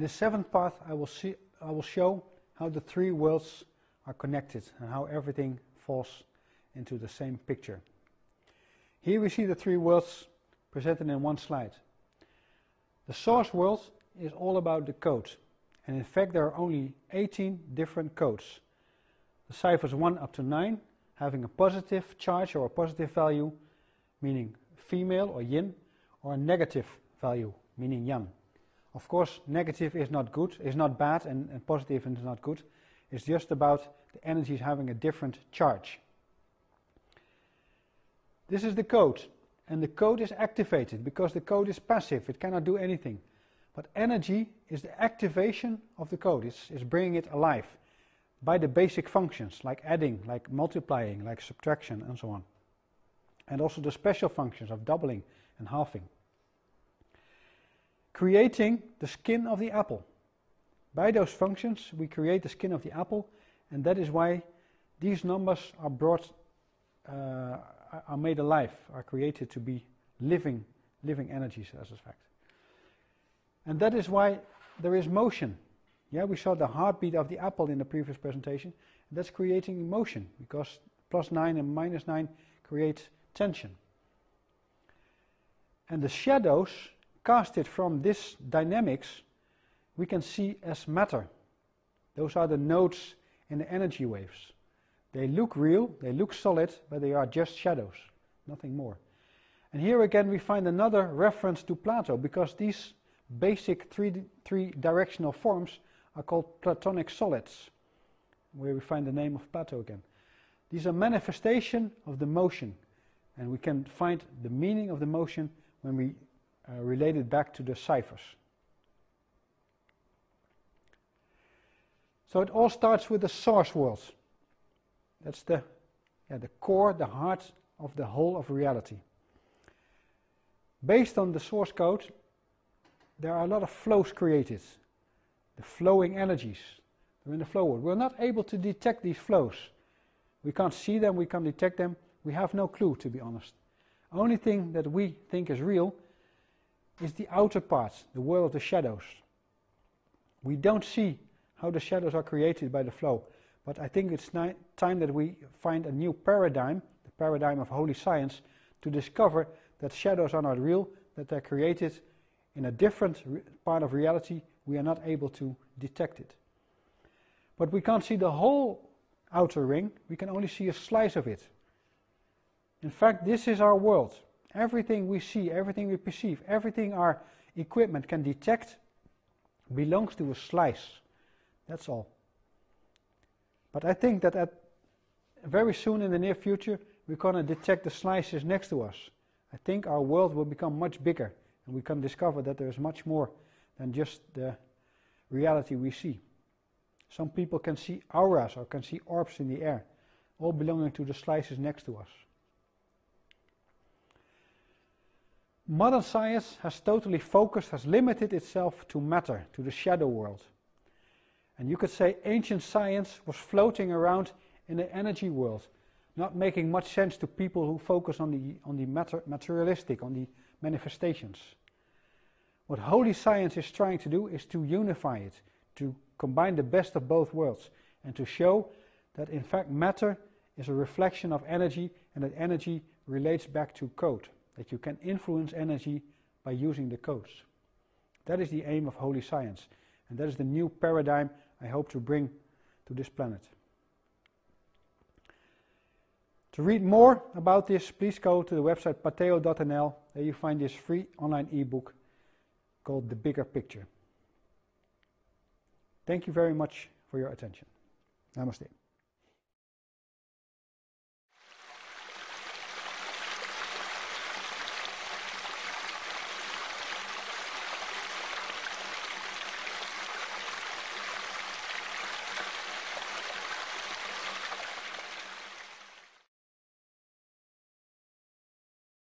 the seventh part, I will, see, I will show how the three worlds are connected and how everything falls into the same picture. Here we see the three worlds presented in one slide. The source world is all about the code, and in fact there are only 18 different codes. The ciphers 1 up to 9 having a positive charge or a positive value, meaning female or yin, or a negative value, meaning yang. Of course, negative is not good, is not bad, and, and positive is not good. It's just about the energies having a different charge. This is the code, and the code is activated because the code is passive, it cannot do anything. But energy is the activation of the code, it's, it's bringing it alive by the basic functions like adding, like multiplying, like subtraction, and so on. And also the special functions of doubling and halving. Creating the skin of the apple. By those functions, we create the skin of the apple, and that is why these numbers are brought, uh, are made alive, are created to be living, living energies as a fact. And that is why there is motion. Yeah, we saw the heartbeat of the apple in the previous presentation. That's creating motion because plus 9 and minus 9 create tension. And the shadows casted from this dynamics we can see as matter. Those are the nodes in the energy waves. They look real, they look solid, but they are just shadows, nothing more. And here again we find another reference to Plato because these basic three, three directional forms are called Platonic solids, where we find the name of Plato again. These are manifestation of the motion, and we can find the meaning of the motion when we uh, relate it back to the ciphers. So it all starts with the source world. That's the, yeah, the core, the heart of the whole of reality. Based on the source code, there are a lot of flows created the flowing energies. In the flow world. We're not able to detect these flows. We can't see them, we can't detect them. We have no clue, to be honest. Only thing that we think is real is the outer part, the world of the shadows. We don't see how the shadows are created by the flow. But I think it's time that we find a new paradigm, the paradigm of Wholly Science, to discover that shadows are not real, that they're created in a different part of reality we are not able to detect it. But we can't see the whole outer ring, we can only see a slice of it. In fact, this is our world. Everything we see, everything we perceive, everything our equipment can detect belongs to a slice. That's all. But I think that at very soon in the near future, we're going to detect the slices next to us. I think our world will become much bigger and we can discover that there's much more than just the reality we see. Some people can see auras or can see orbs in the air, all belonging to the slices next to us. Modern science has totally focused, has limited itself to matter, to the shadow world. And you could say ancient science was floating around in the energy world, not making much sense to people who focus on the, on the matter, materialistic, on the manifestations. What Wholly Science is trying to do is to unify it, to combine the best of both worlds, and to show that in fact matter is a reflection of energy and that energy relates back to code, that you can influence energy by using the codes. That is the aim of Wholly Science, and that is the new paradigm I hope to bring to this planet. To read more about this, please go to the website pateo.nl. There you find this free online ebook called The Bigger Picture. Thank you very much for your attention. Namaste.